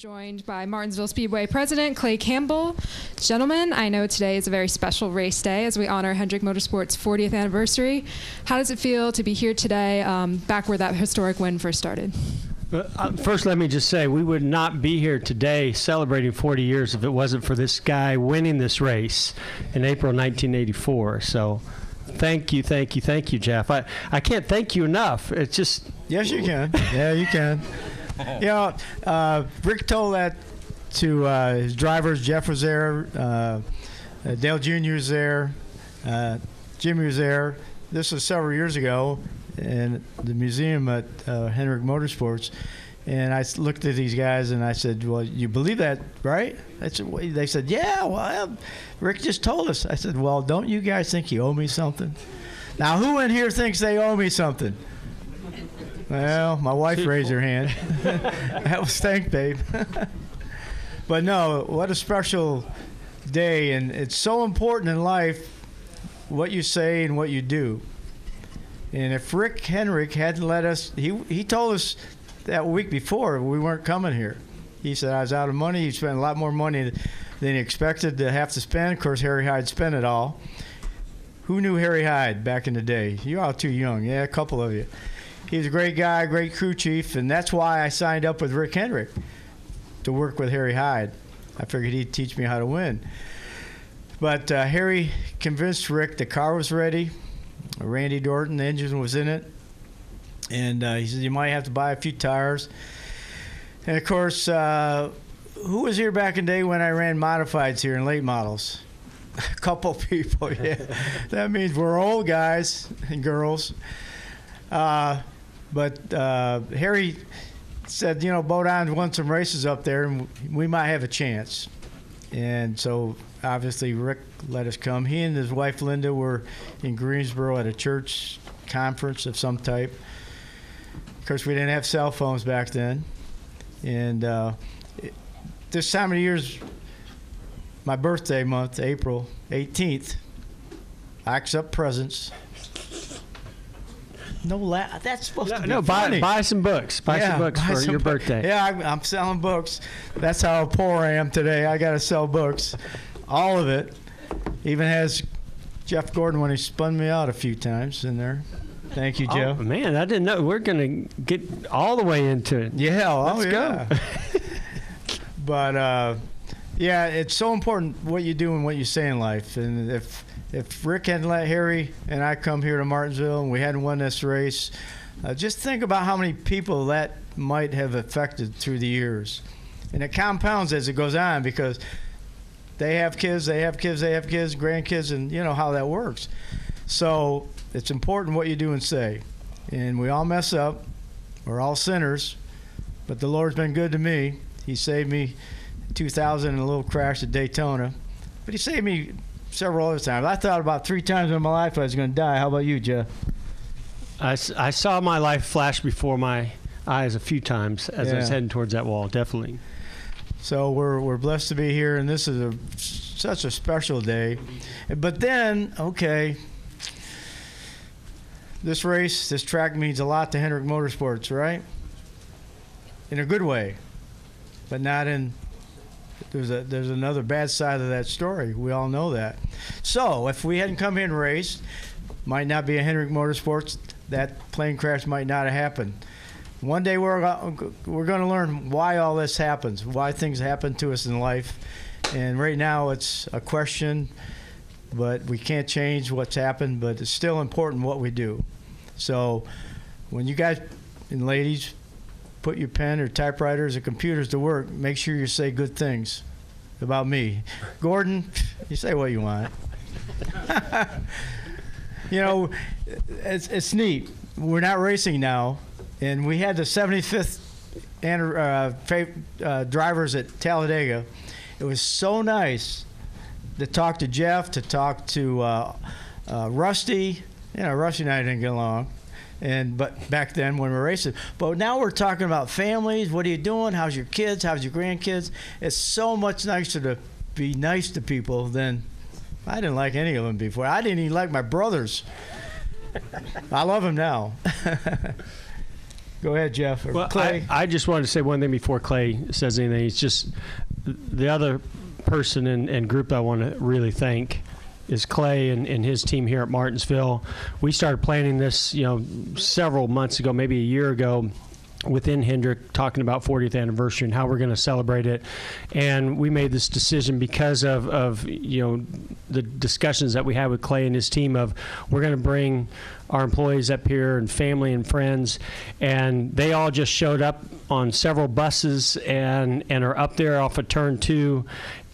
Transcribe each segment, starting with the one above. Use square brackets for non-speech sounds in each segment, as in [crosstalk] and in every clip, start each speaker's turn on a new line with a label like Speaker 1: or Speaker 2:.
Speaker 1: joined by Martinsville Speedway President Clay Campbell. Gentlemen, I know today is a very special race day as we honor Hendrick Motorsports' 40th anniversary. How does it feel to be here today, um, back where that historic win first started?
Speaker 2: Uh, first, let me just say we would not be here today celebrating 40 years if it wasn't for this guy winning this race in April 1984. So, thank you, thank you, thank you, Jeff. I, I can't thank you enough. It's just.
Speaker 3: Yes, you can. Yeah, you can. [laughs] you know, uh, Rick told that to uh, his drivers. Jeff was there. Uh, uh Dale Jr. was there. Uh, Jimmy was there. This was several years ago in the museum at uh, Hendrick Motorsports. And I looked at these guys and I said, "Well, you believe that, right?" I said, well, "They said, yeah." Well, Rick just told us. I said, "Well, don't you guys think you owe me something?" Now, who in here thinks they owe me something? Well, my wife raised her hand. [laughs] that was thank, babe. [laughs] but no, what a special day, and it's so important in life what you say and what you do. And if Rick Hendrick hadn't let us, he he told us that week before we weren't coming here. He said I was out of money. He spent a lot more money than he expected to have to spend. Of course, Harry Hyde spent it all. Who knew Harry Hyde back in the day? You're all too young. Yeah, a couple of you he's a great guy, great crew chief, and that's why I signed up with Rick Hendrick to work with Harry Hyde. I figured he'd teach me how to win. But uh, Harry convinced Rick the car was ready. Randy Dorton, the engine was in it. And uh, he said, You might have to buy a few tires. And of course, uh, who was here back in the day when I ran modifieds here in late models? [laughs] A couple people, [laughs] yeah. that means we're old guys and girls. Uh, but uh, Harry said, you know, Bodine won some races up there, and we might have a chance. And so obviously Rick let us come. He and his wife Linda were in Greensboro at a church conference of some type. Of course, we didn't have cell phones back then. And uh, this time of the year is my birthday month, April 18th. I accept presents. No, la- that's supposed
Speaker 2: no,
Speaker 3: to be
Speaker 2: no.
Speaker 3: Buy,
Speaker 2: buy some books. Buy yeah, some books buy for some your bu- birthday.
Speaker 3: Yeah, I, I'm selling books. That's how poor I am today. I got to sell books, all of it. Even has Jeff Gordon when he spun me out a few times in there. Thank you, Joe.
Speaker 2: Oh, man, I didn't know. We're going to get all the way into it.
Speaker 3: Yeah,
Speaker 2: oh,
Speaker 3: let's
Speaker 2: yeah.
Speaker 3: go. [laughs] but uh, yeah, it's so important what you do and what you say in life. And if if Rick hadn't let Harry and I come here to Martinsville and we hadn't won this race, uh, just think about how many people that might have affected through the years. And it compounds as it goes on because they have kids, they have kids, they have kids, grandkids, and you know how that works. So it's important what you do and say. And we all mess up. We're all sinners. But the Lord's been good to me. He saved me 2000 in a little crash at Daytona. But he saved me several other times. I thought about three times in my life I was going to die. How about you, Jeff?
Speaker 2: I, I saw my life flash before my eyes a few times as yeah. I was heading towards that wall, definitely.
Speaker 3: So we're, we're blessed to be here, and this is a, such a special day. But then, okay, this race, this track means a lot to Hendrick Motorsports, right? In a good way, but not in there's a there's another bad side of that story. We all know that. So if we hadn't come here and raced, might not be a Hendrick Motorsports. That plane crash might not have happened. One day we're we're going to learn why all this happens, why things happen to us in life, and right now it's a question, but we can't change what's happened. But it's still important what we do. So when you guys and ladies put your pen or typewriters or computers to work, make sure you say good things about me. Gordon, you say what you want. [laughs] you know, it's, it's neat. We're not racing now, and we had the 75th uh, uh, drivers at Talladega. It was so nice to talk to Jeff, to talk to uh, uh Rusty. You know, Rusty and I didn't get along and but back then when we were racing. But now we're talking about families. What are you doing? How's your kids? How's your grandkids? It's so much nicer to be nice to people than I didn't like any of them before. I didn't even like my brothers. I love them now. [laughs] Go ahead, Jeff. Or
Speaker 2: Well,
Speaker 3: Clay.
Speaker 2: I, I just wanted to say one thing before Clay says anything. It's just the other person and, and group I want to really thank is Clay and, and his team here at Martinsville. We started planning this, you know, several months ago, maybe a year ago within Hendrick talking about 40th anniversary and how we're going to celebrate it. And we made this decision because of, of you know the discussions that we had with Clay and his team of we're going to bring our employees up here and family and friends and they all just showed up on several buses and and are up there off of turn 2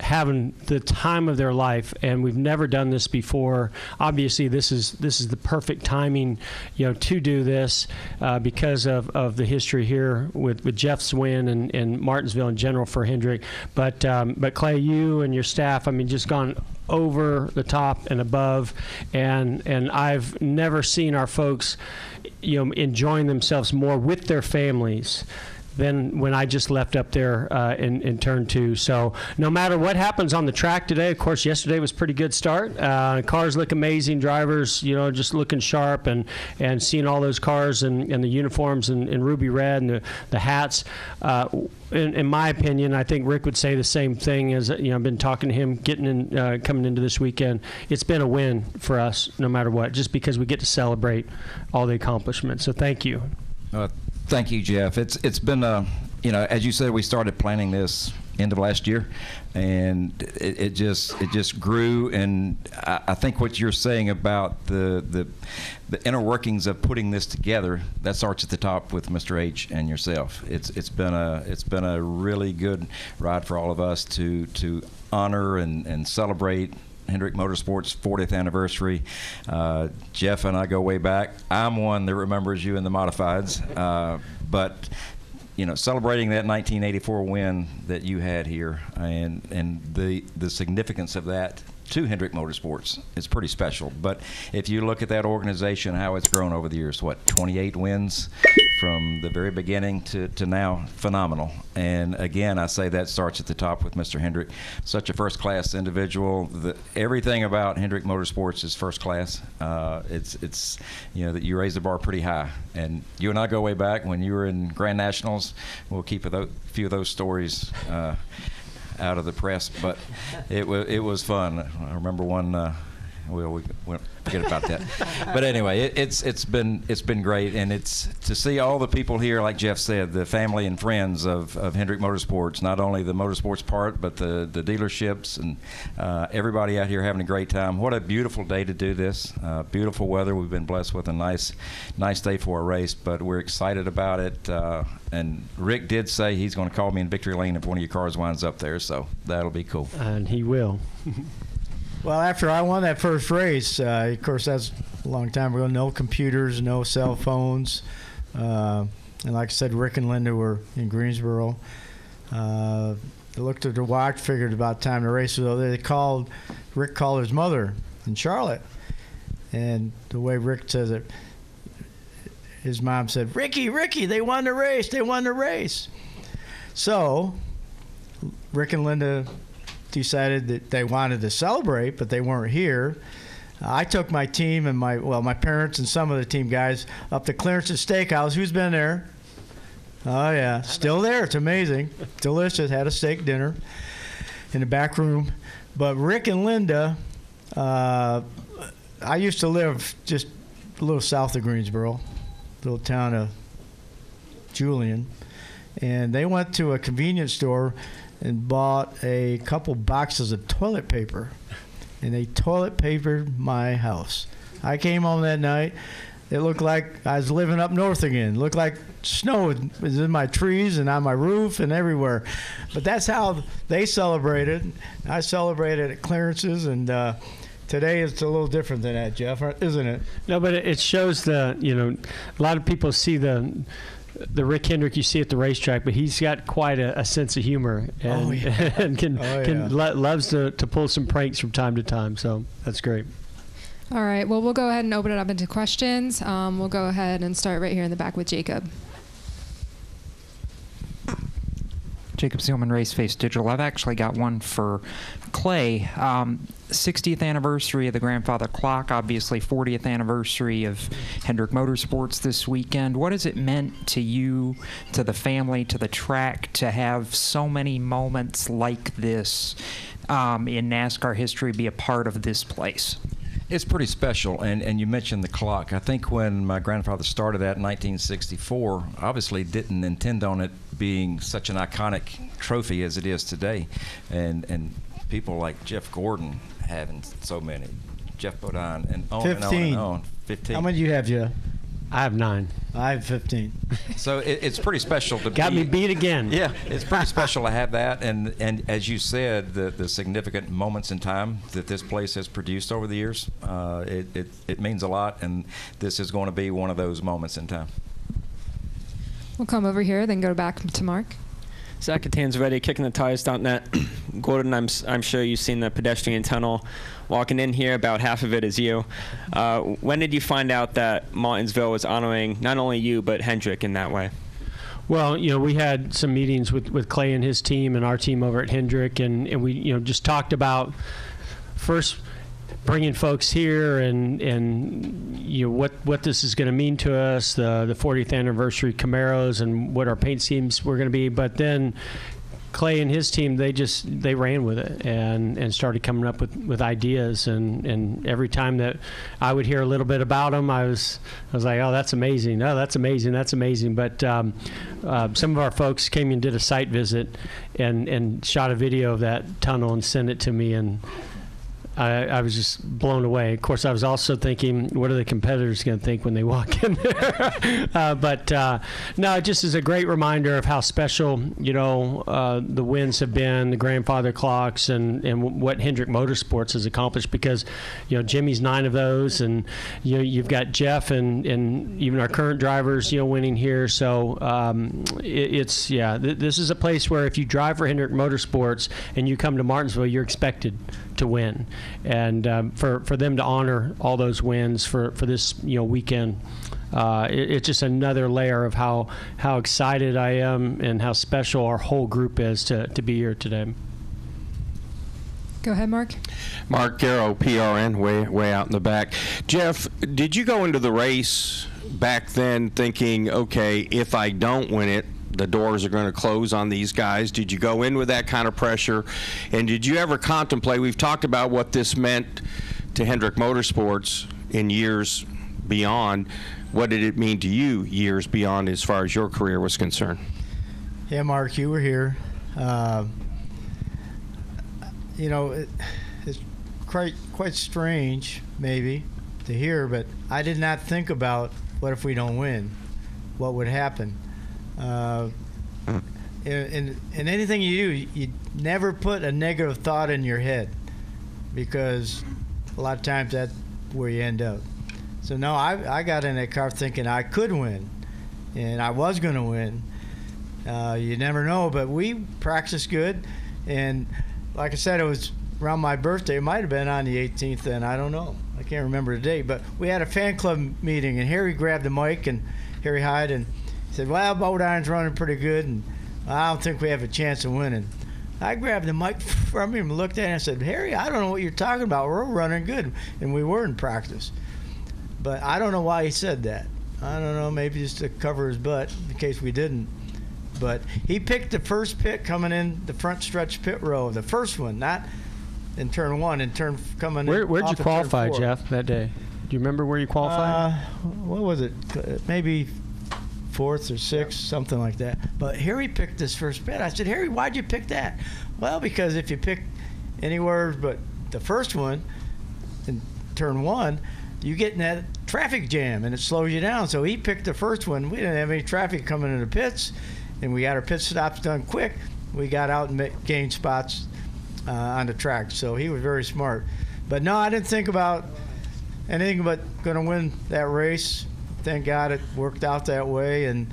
Speaker 2: having the time of their life and we've never done this before. Obviously this is this is the perfect timing you know to do this uh, because of, of the history here with, with Jeff's win and, and Martinsville in general for Hendrick. But um, but Clay you and your staff I mean just gone over the top and above and and I've never seen our folks you know enjoying themselves more with their families than when I just left up there uh, in, in turn two. So no matter what happens on the track today, of course, yesterday was pretty good start. Uh, cars look amazing, drivers, you know, just looking sharp, and, and seeing all those cars and, and the uniforms in, in ruby red and the, the hats. Uh, in, in my opinion, I think Rick would say the same thing. As you know, I've been talking to him, getting in, uh, coming into this weekend. It's been a win for us, no matter what, just because we get to celebrate all the accomplishments. So thank you.
Speaker 4: Uh, thank you, Jeff. It's it's been a you know as you said we started planning this end of last year, and it, it just it just grew. And I, I think what you're saying about the the the inner workings of putting this together that starts at the top with Mr. H and yourself. It's it's been a it's been a really good ride for all of us to to honor and and celebrate Hendrick Motorsports 40th anniversary. Uh, Jeff and I go way back. I'm one that remembers you in the modifieds, uh, but you know, celebrating that 1984 win that you had here, and and the the significance of that to Hendrick Motorsports It's pretty special. But if you look at that organization, how it's grown over the years, what 28 wins from the very beginning to, to now, phenomenal. And again, I say that starts at the top with Mr. Hendrick, such a first class individual. The, everything about Hendrick Motorsports is first class. Uh, it's it's you know that you raise the bar pretty high. And you and I go way back when you were in Grand Nationals. We'll keep a few of those stories. Uh, out of the press, but it was it was fun. I remember one. Uh, well, we, forget about that. but anyway, it, it's it's been it's been great, and it's to see all the people here, like Jeff said, the family and friends of, of Hendrick Motorsports. Not only the motorsports part, but the the dealerships and uh, everybody out here having a great time. What a beautiful day to do this. Uh, beautiful weather. We've been blessed with a nice nice day for a race, but we're excited about it. Uh, and Rick did say he's going to call me in victory lane if one of your cars winds up there, so that'll be cool.
Speaker 2: And he will. [laughs]
Speaker 3: Well, after I won that first race, uh, of course, that's a long time ago. No computers, no cell phones. Uh, and like I said, Rick and Linda were in Greensboro. Uh, they looked at the watch, figured about time to race. So they called, Rick called his mother in Charlotte. And the way Rick says it, his mom said, Ricky, Ricky, they won the race. They won the race. So Rick and Linda decided that they wanted to celebrate, but they weren't here. I took my team and my well, my parents and some of the team guys up to Clarence's Steakhouse. Who's been there? Oh yeah, still there. It's amazing, delicious. Had a steak dinner in the back room. But Rick and Linda, uh, I used to live just a little south of Greensboro, little town of Julian, and they went to a convenience store and bought a couple boxes of toilet paper, and they toilet papered my house. I came home that night. It looked like I was living up north again. It looked like snow was in my trees and on my roof and everywhere. But that's how they celebrated. I celebrated at Clarence's, and uh, today it's a little different than that, Jeff, isn't it?
Speaker 2: No, but it shows the you know a lot of people see the the Rick Hendrick you see at the racetrack, but he's got quite a, a sense of humor and,
Speaker 3: oh, yeah. [laughs]
Speaker 2: and can,
Speaker 3: oh,
Speaker 2: can
Speaker 3: yeah.
Speaker 2: lo- loves to, to pull some pranks from time to time. So that's great.
Speaker 1: All right. Well, we'll go ahead and open it up into questions. Um, we'll go ahead and start right here in the back with Jacob.
Speaker 5: Jacob Seelman, Race Face Digital. I've actually got one for Clay. Um, 60th anniversary of the grandfather clock, obviously 40th anniversary of Hendrick Motorsports this weekend. What has it meant to you, to the family, to the track to have so many moments like this um, in NASCAR history be a part of this place?
Speaker 4: It's pretty special, and, and you mentioned the clock. I think when my grandfather started that in 1964, obviously didn't intend on it being such an iconic trophy as it is today, and and people like Jeff Gordon having so many, Geoff Bodine, and on and on
Speaker 3: 15.
Speaker 4: and on. 15.
Speaker 3: How many do you have, Jeff?
Speaker 2: I have nine.
Speaker 3: I have 15. [laughs]
Speaker 4: So it, it's pretty special to
Speaker 2: Got
Speaker 4: be,
Speaker 2: me beat again. [laughs]
Speaker 4: Yeah, it's pretty [laughs] special to have that, and and as you said, the the significant moments in time that this place has produced over the years, uh, it, it it means a lot, and this is going to be one of those moments in time.
Speaker 1: We'll come over here, then go back to Mark.
Speaker 6: Zach Catanzareti, kicking the tires.net. [clears throat] Gordon, I'm, I'm sure you've seen the pedestrian tunnel. Walking in here, about half of it is you. Uh, when did you find out that Martinsville was honoring not only you, but Hendrick in that way?
Speaker 2: Well, you know, we had some meetings with, with Clay and his team and our team over at Hendrick, and, and we, you know, just talked about first bringing folks here and and you know what what this is going to mean to us, the the 40th anniversary Camaros and what our paint schemes were going to be, but then. Clay and his team, they just they ran with it and, and started coming up with, with ideas and, and every time that I would hear a little bit about them, I was I was like, oh, that's amazing, oh, that's amazing, that's amazing. But um, uh, some of our folks came and did a site visit and and shot a video of that tunnel and sent it to me and. I, I was just blown away. Of course, I was also thinking, what are the competitors going to think when they walk in there? [laughs] uh, but uh, no, it just is a great reminder of how special, you know, uh, the wins have been, the grandfather clocks, and, and what Hendrick Motorsports has accomplished. Because, you know, Jimmy's nine of those, and you know, you've got Jeff and, and even our current drivers, you know, winning here. So um, it, it's yeah, th- this is a place where if you drive for Hendrick Motorsports and you come to Martinsville, you're expected to win, and um, for for them to honor all those wins for for this you know weekend. Uh, it, it's just another layer of how how excited I am and how special our whole group is to, to be here today.
Speaker 1: Go ahead, Mark.
Speaker 7: Mark Garrow, PRN, way way out in the back. Jeff, did you go into the race back then thinking, okay, if I don't win it, the doors are going to close on these guys? Did you go in with that kind of pressure? And did you ever contemplate? We've talked about what this meant to Hendrick Motorsports in years beyond. What did it mean to you years beyond as far as your career was concerned?
Speaker 3: Yeah, Mark, you were here. Uh, you know, it, it's quite quite strange, maybe, to hear, but I did not think about what if we don't win, what would happen. Uh, in, in, in anything you do, you never put a negative thought in your head because a lot of times that's where you end up. So no, I, I got in that car thinking I could win, and I was going to win. Uh, you never know, but we practiced good, and like I said, it was around my birthday. It might have been on the 18th, and I don't know. I can't remember the date, but we had a fan club meeting, and Harry grabbed the mic and Harry Hyde and said, "Well, Bodine's running pretty good, and I don't think we have a chance of winning." I grabbed the mic from him, looked at it, and said, "Harry, I don't know what you're talking about. We're running good, and we were in practice." But I don't know why he said that. I don't know, maybe just to cover his butt in case we didn't. But he picked the first pit coming in the front stretch pit row, the first one, not in turn one, in turn coming
Speaker 2: Where,
Speaker 3: in.
Speaker 2: where'd you qualify. Jeff, that day? Do you remember where you qualified?
Speaker 3: Uh, what was it? Maybe fourth or sixth, something like that. But Harry picked this first pit. I said, Harry, why'd you pick that? Well, because if you pick anywhere but the first one in turn one, you get in that traffic jam and it slows you down. So he picked the first one. We didn't have any traffic coming in the pits, and we got our pit stops done quick. We got out and gained spots uh, on the track. So he was very smart. But no, I didn't think about anything but going to win that race. Thank God it worked out that way, and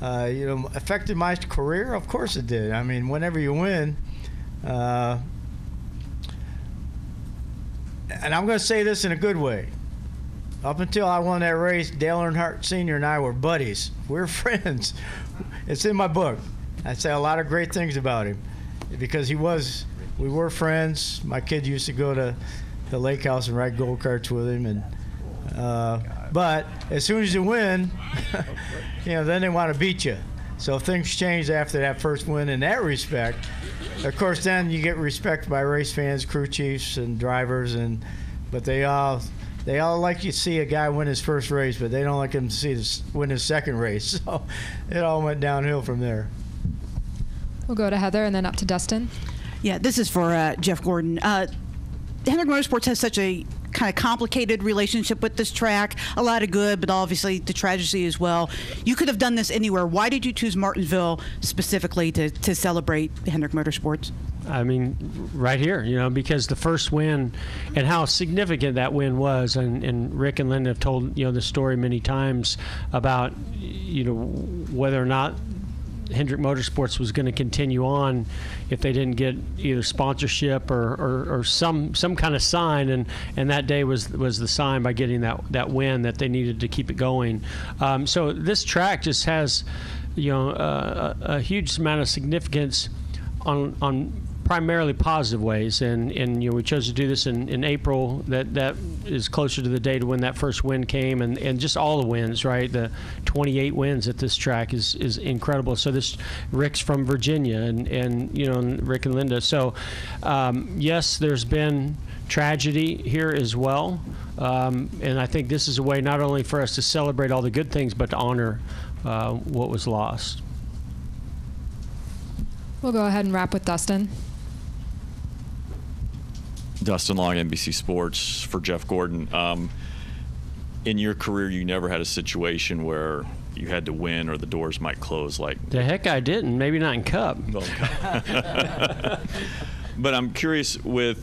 Speaker 3: uh, you know, affected my career. Of course it did. I mean, whenever you win, uh, and I'm going to say this in a good way. Up until I won that race, Dale Earnhardt Sr. and I were buddies. We're [laughs] friends. It's in my book. I say a lot of great things about him because he was. We were friends. My kid used to go to the lake house and ride go karts with him. And uh, but as soon as you win, [laughs] you know, then they want to beat you. So things change after that first win in that respect. Of course, then you get respect by race fans, crew chiefs, and drivers, and but they all they all like you to see a guy win his first race, but they don't like him to see this, win his second race. [laughs] So it all went downhill from there.
Speaker 1: We'll go to Heather and then up to Dustin.
Speaker 8: Yeah, this is for uh, Jeff Gordon. Uh, Hendrick Motorsports has such a kind of complicated relationship with this track. A lot of good, but obviously the tragedy as well. You could have done this anywhere. Why did you choose Martinsville specifically to, to celebrate Hendrick Motorsports?
Speaker 2: I mean, right here, you know, because the first win and how significant that win was, and, and Rick and Linda have told you know the story many times about you know whether or not Hendrick Motorsports was going to continue on if they didn't get either sponsorship or, or, or, some some kind of sign, and, and that day was was the sign by getting that that win that they needed to keep it going. Um, so this track just has you know uh, a, a huge amount of significance on on primarily positive ways. And, and you know, we chose to do this in, in April. That that is closer to the date when that first win came, and, and just all the wins, right? The 28 wins at this track is, is incredible. So this Rick's from Virginia, and, and you know, Rick and Linda. So um, yes, there's been tragedy here as well. Um, and I think this is a way not only for us to celebrate all the good things, but to honor uh, what was lost.
Speaker 1: We'll go ahead and wrap with Dustin.
Speaker 9: Dustin Long, NBC Sports for Jeff Gordon. Um, in your career, you never had a situation where you had to win or the doors might close like
Speaker 2: the heck I didn't. Maybe not in cup. [laughs]
Speaker 9: But I'm curious with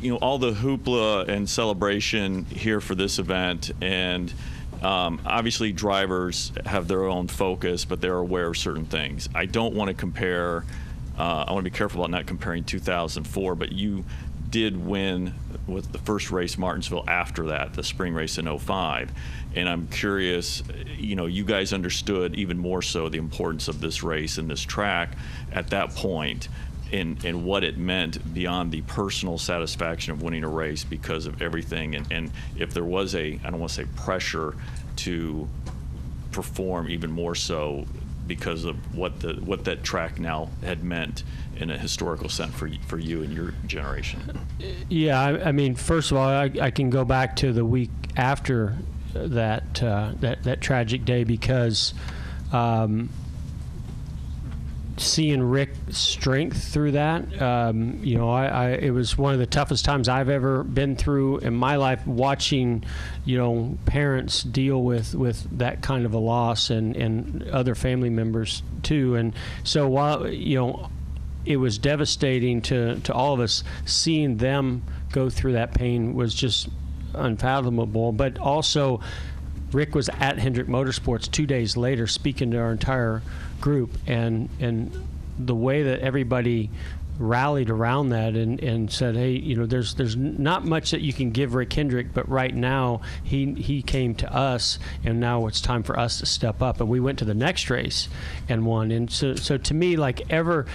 Speaker 9: you know all the hoopla and celebration here for this event and um, obviously drivers have their own focus but they're aware of certain things. I don't want to compare uh, I want to be careful about not comparing 2004 but you did win with the first race Martinsville after that, the spring race in 05. And I'm curious, you know, you guys understood even more so the importance of this race and this track at that point and, and what it meant beyond the personal satisfaction of winning a race because of everything. And, and if there was a, I don't want to say pressure to perform even more so because of what the what that track now had meant in a historical sense for for you and your generation.
Speaker 2: Yeah, I, I mean, first of all, I, I, can go back to the week after that uh, that that tragic day because. Um, seeing Rick's strength through that, um, you know, I, I, it was one of the toughest times I've ever been through in my life. Watching, you know, parents deal with with that kind of a loss and and other family members too. And so while you know, it was devastating to to all of us. Seeing them go through that pain was just unfathomable. But also. Rick was at Hendrick Motorsports two days later speaking to our entire group and and the way that everybody rallied around that and, and said, hey, you know, there's there's not much that you can give Rick Hendrick, but right now he he came to us, and now it's time for us to step up. And we went to the next race and won. And so so to me, like ever,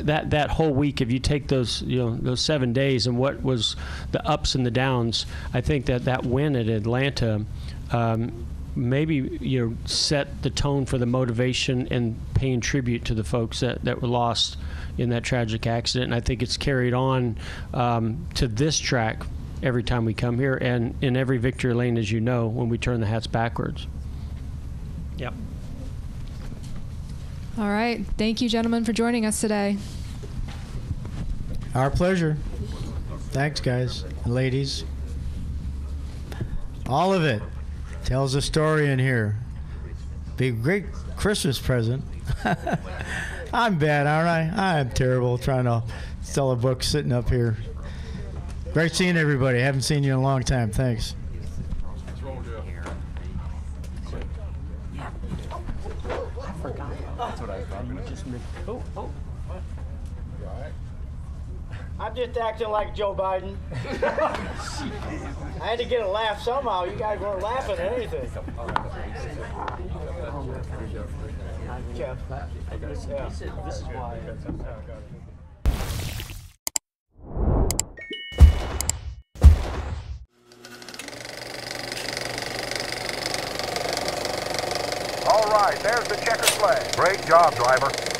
Speaker 2: that that whole week, if you take those you know those seven days and what was the ups and the downs, I think that that win at Atlanta. Um, maybe you know set the tone for the motivation and paying tribute to the folks that, that were lost in that tragic accident. And I think it's carried on um, to this track every time we come here, and in every victory lane, as you know, when we turn the hats backwards. Yep.
Speaker 1: All right. Thank you, gentlemen, for joining us today.
Speaker 3: Our pleasure. Thanks, guys and ladies. All of it tells a story in here. Be a great Christmas present. [laughs] I'm bad, aren't I? I'm terrible trying to sell a book sitting up here. Great seeing everybody. Haven't seen you in a long time. Thanks. I'm just acting like Joe Biden. [laughs] I had to get a laugh somehow. You guys weren't laughing at anything.
Speaker 10: All right, there's the checker flag. Great job, driver.